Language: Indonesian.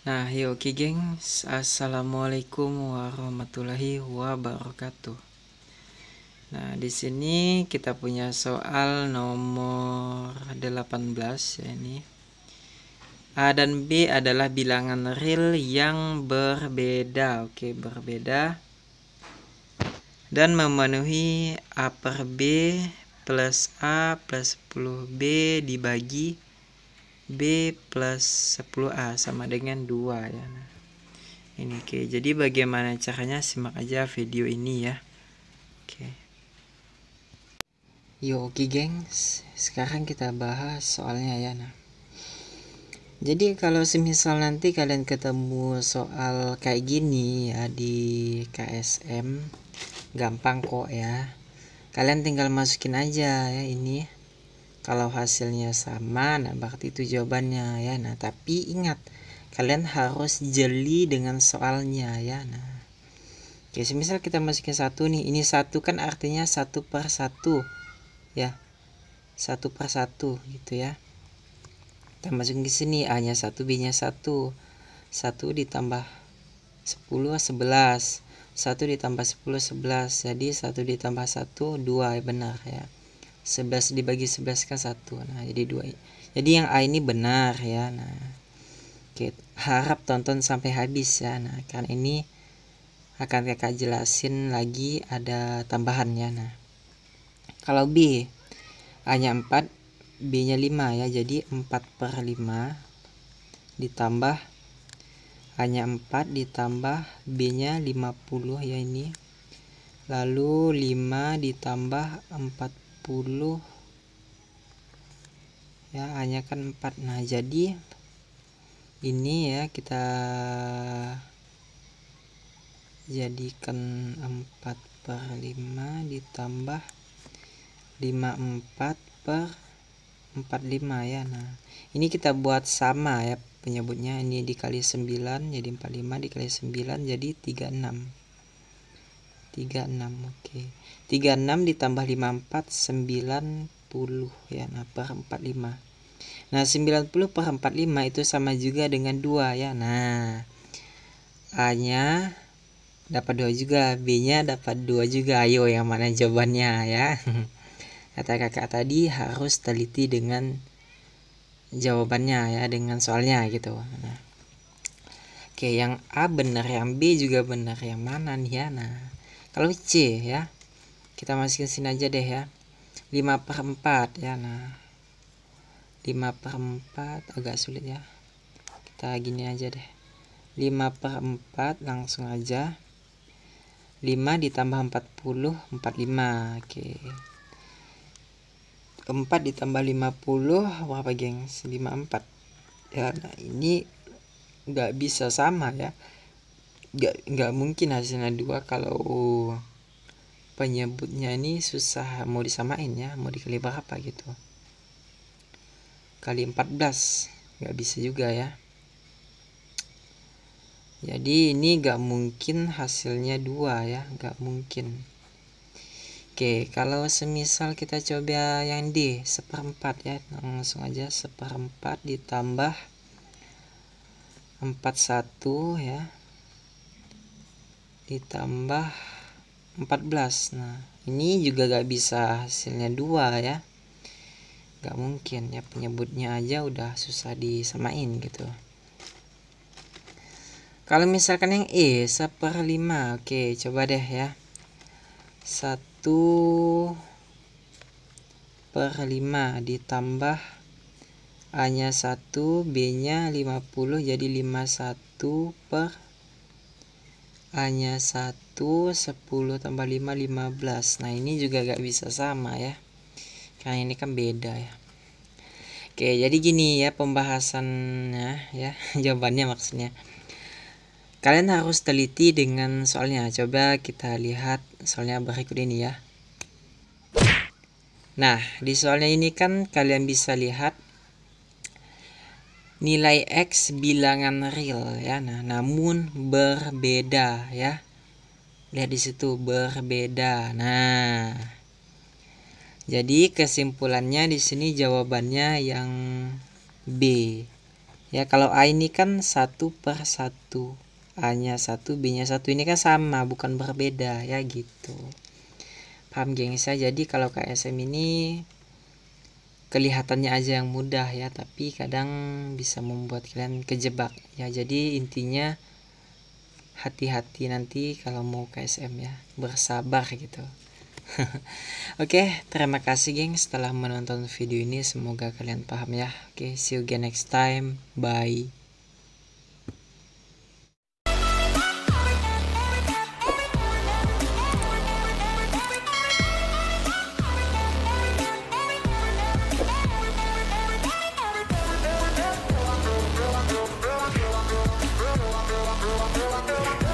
Nah, yuk oke gengs. Assalamualaikum warahmatullahi wabarakatuh. Nah, di sini kita punya soal nomor 18 ya ini. A dan B adalah bilangan real yang berbeda. Oke, berbeda. Dan memenuhi A per B plus A plus 10B dibagi B plus 10A sama dengan 2 ya. Nah, ini oke. Jadi bagaimana caranya simak aja video ini ya. Oke. Yo oke gengs. Sekarang kita bahas soalnya ya. Nah. Jadi kalau semisal nanti kalian ketemu soal kayak gini ya di KSM gampang kok ya. Kalian tinggal masukin aja ya ini kalau hasilnya sama nah berarti itu jawabannya ya. Nah tapi ingat kalian harus jeli dengan soalnya ya. Nah oke misal kita masukin satu nih. Ini satu kan artinya satu per satu ya. Satu per satu gitu ya. Kita masukin ke sini a nya satu b nya satu. Satu ditambah 10 11 satu ditambah 10 11 jadi satu ditambah satu dua benar ya 11 dibagi 11 kan 1 nah jadi 2 jadi yang A ini benar ya. Nah oke. Harap tonton sampai habis ya. Nah karena ini akan kakak jelasin lagi ada tambahannya. Nah kalau B A nya 4 B nya 5 ya. Jadi 4 per 5 ditambah A nya 4 ditambah B nya 50 ya ini. Lalu 5 ditambah 40 ya hanya kan 4 nah jadi ini ya kita jadikan 4 per 5 ditambah 54 per 45 ya. Nah ini kita buat sama ya penyebutnya. Ini dikali 9 jadi 45 dikali 9 jadi 36 36 oke. Okay. 36 ditambah 54 90 ya nah per 45 nah 90 per 45 itu sama juga dengan 2 ya. Nah A nya dapat 2 juga B nya dapat 2 juga. Ayo yang mana jawabannya ya. Kata kakak tadi harus teliti dengan jawabannya ya dengan soalnya gitu. Nah Oke yang A benar yang B juga benar yang mana nih ya? Nah kalau C ya. Kita masukin sini aja deh ya. 5 per 4 ya. Nah 5 per 4 agak sulit ya. Kita gini aja deh. 5 per 4 langsung aja. 5 ditambah 40 45 oke. 4 ditambah 50 berapa gengs? 54 ya nah ini nggak bisa sama ya nggak nggak mungkin hasilnya dua kalau penyebutnya ini susah mau disamain ya mau dikali berapa gitu. Kali 14 nggak bisa juga ya. Jadi ini nggak mungkin hasilnya dua ya nggak mungkin. Oke kalau semisal kita coba yang D seperempat ya langsung aja seperempat ditambah 41 ya ditambah 14 nah ini juga gak bisa hasilnya dua ya. Gak mungkin ya penyebutnya aja udah susah disamain gitu. Kalau misalkan yang E 1 per 5 oke coba deh ya. 1 per 5 ditambah A nya 1 B nya 50 jadi 51 per A-nya 1, 10 tambah 5, 15. Nah, ini juga gak bisa sama ya. Karena ini kan beda ya. Oke, jadi gini ya pembahasannya ya. Jawabannya maksudnya. Kalian harus teliti dengan soalnya. Coba kita lihat soalnya berikut ini ya. Nah, di soalnya ini kan kalian bisa lihat nilai X bilangan real ya. Nah, namun berbeda ya. Lihat di situ berbeda. Nah, jadi kesimpulannya di sini jawabannya yang B. ya kalau A ini kan satu per satu A nya satu B nya satu ini kan sama bukan berbeda ya gitu paham gengs ya jadi kalau KSM ini kelihatannya aja yang mudah ya tapi kadang bisa membuat kalian kejebak ya jadi intinya hati-hati nanti kalau mau KSM ya bersabar gitu Oke, terima kasih geng setelah menonton video ini. Semoga kalian paham ya. Oke, see you again next time. Bye. Don't